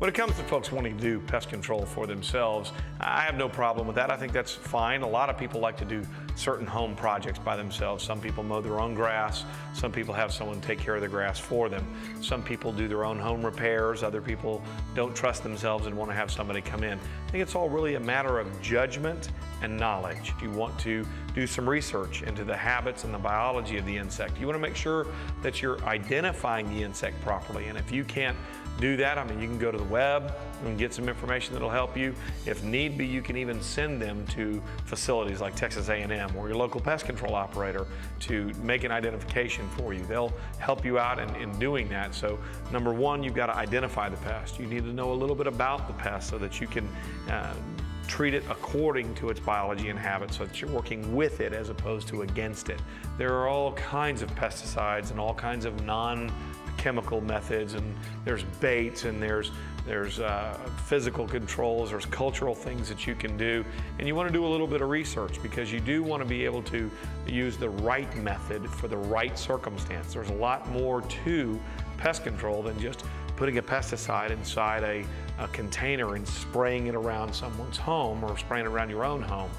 When it comes to folks wanting to do pest control for themselves, I have no problem with that. I think that's fine. A lot of people like to do certain home projects by themselves. Some people mow their own grass. Some people have someone take care of the grass for them. Some people do their own home repairs. Other people don't trust themselves and want to have somebody come in. I think it's all really a matter of judgment and knowledge. You want to do some research into the habits and the biology of the insect. You want to make sure that you're identifying the insect properly. And if you can't do that, I mean, you can go to the web and get some information that'll help you. If need be, you can even send them to facilities like Texas A&M or your local pest control operator to make an identification for you. They'll help you out in, in doing that. So number one, you've got to identify the pest. You need to know a little bit about the pest so that you can uh, treat it according to its biology and habits so that you're working with it as opposed to against it. There are all kinds of pesticides and all kinds of non chemical methods and there's baits and there's there's uh, physical controls, there's cultural things that you can do. And you want to do a little bit of research because you do want to be able to use the right method for the right circumstance. There's a lot more to pest control than just putting a pesticide inside a, a container and spraying it around someone's home or spraying it around your own home.